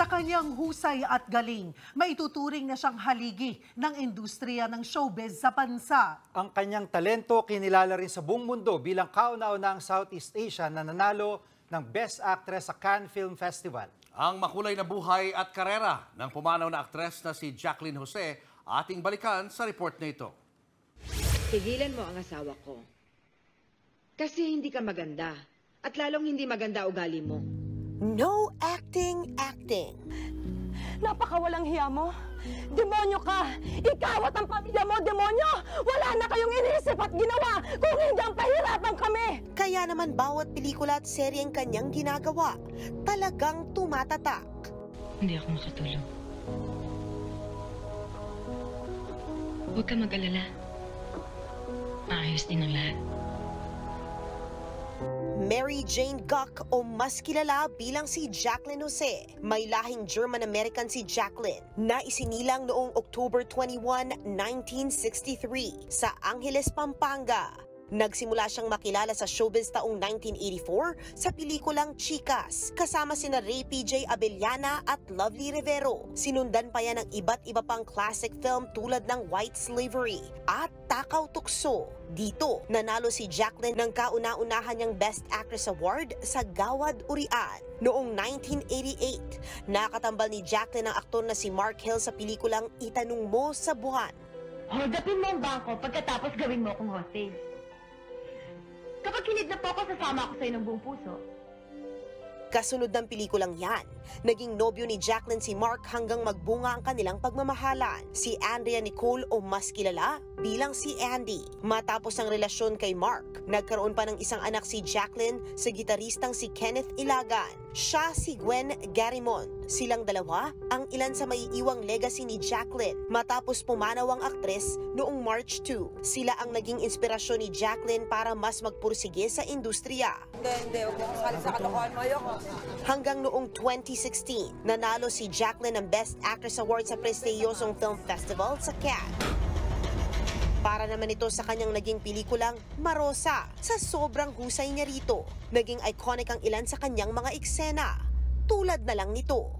Sa kanyang husay at galing, maituturing na siyang haligi ng industriya ng showbiz sa bansa. Ang kanyang talento kinilala rin sa buong mundo bilang kauna-unahang Southeast Asian na nanalo ng Best Actress sa Cannes Film Festival. Ang makulay na buhay at karera ng pumanaw na aktres na si Jacqueline Jose, ating balikan sa report na ito. Tigilan mo ang asawa ko. Kasi hindi ka maganda. At lalong hindi maganda ugali mo. No acting, acting. Napakawalang hiya mo. Demonyo ka! Ikaw at ang pamilya mo, demonyo! Wala na kayong inisip at ginawa kung hindi ang pahirapan kami! Kaya naman bawat pelikula at seryeng kanyang ginagawa, talagang tumatatak. Hindi ako makatulog. Huwag ka mag-alala. Maayos din ang lahat. Mary Jane Guck o mas kilala bilang si Jacqueline Jose. May lahing German-American si Jacqueline na isinilang noong October 21, 1963 sa Angeles, Pampanga. Nagsimula siyang makilala sa showbiz taong 1984 sa pelikulang Chicas, kasama sina Ray PJ Abellana at Lovely Rivero. Sinundan pa yan ng iba't iba pang classic film tulad ng White Slavery at Takaw Tukso. Dito, nanalo si Jacqueline ng kauna-unahan niyang Best Actress Award sa Gawad Urian. Noong 1988, nakatambal ni Jacqueline ang aktor na si Mark Hill sa pelikulang Itanong Mo sa Buwan. Hold upin mo ang bangko pagkatapos gawin mo akong hostage. Kapag kinidnap ako, sasama ako sa'yo ng buong puso. Kasunod ng pelikulang yan, naging nobyo ni Jacqueline si Mark hanggang magbunga ang kanilang pagmamahalan. Si Andrea Nicole o mas kilala bilang si Andy. Matapos ang relasyon kay Mark, nagkaroon pa ng isang anak si Jacqueline sa gitaristang si Kenneth Ilagan. Siya si Gwen Garimond. Silang dalawa ang ilan sa maiiwang legacy ni Jacqueline matapos pumanaw ang aktres noong March 2. Sila ang naging inspirasyon ni Jacqueline para mas magpursige sa industriya. Hanggang noong 2016, nanalo si Jacqueline ng Best Actress Award sa prestiyosong film festival sa Cannes. Para naman ito sa kanyang naging pelikulang Marosa. Sa sobrang husay niya rito, naging iconic ang ilan sa kanyang mga eksena. Tulad na lang nito.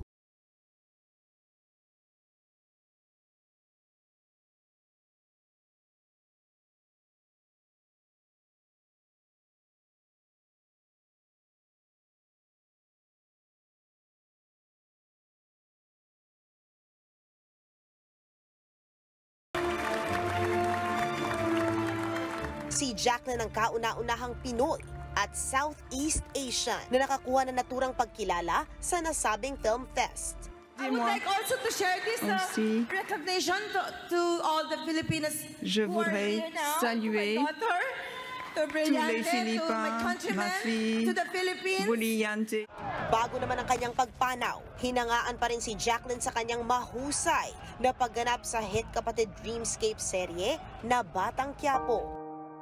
Si Jacqueline ang kauna-unahang Pinoy at Southeast Asian na nakakuha ng naturang pagkilala sa nasabing film fest. I would like also to share this uh, recognition to, to all the Filipinas Je who are voudrais here now, saluer to my daughter, to tous les Brillante, to my Philippins, countrymen, fille, to the Philippines. Brillante. Bago naman ang kanyang pagpanaw, hinangaan pa rin si Jacqueline sa kanyang mahusay na pagganap sa hit kapatid Dreamscape serye na Batang Quiapo.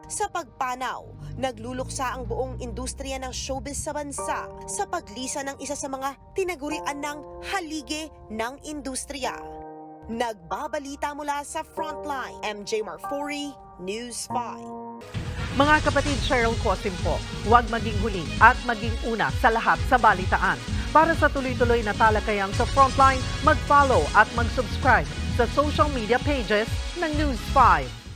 Sa pagpanaw, nagluluksa ang buong industriya ng showbiz sa bansa sa paglisa ng isa sa mga tinagurian ng halige ng industriya. Nagbabalita mula sa Frontline, MJ Marfori, News 5. Mga kapatid Cheryl Cosim po, huwag maging huli at maging una sa lahat sa balitaan. Para sa tuloy-tuloy na talakayan sa Frontline, mag-follow at mag-subscribe sa social media pages ng News 5.